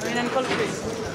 Green and cold fish.